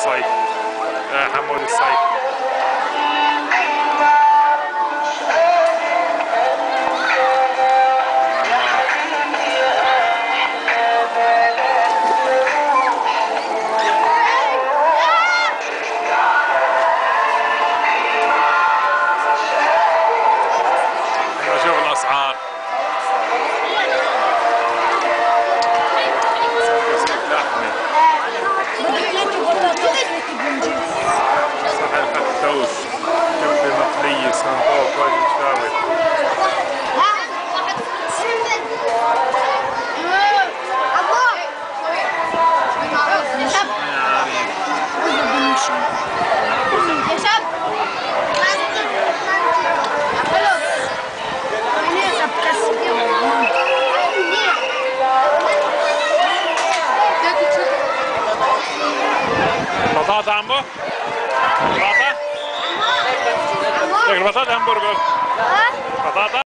الصيف. آه حمود الصيف. الأسعار. a Tambo. Pasa. Regresate Hamburgo. Patata.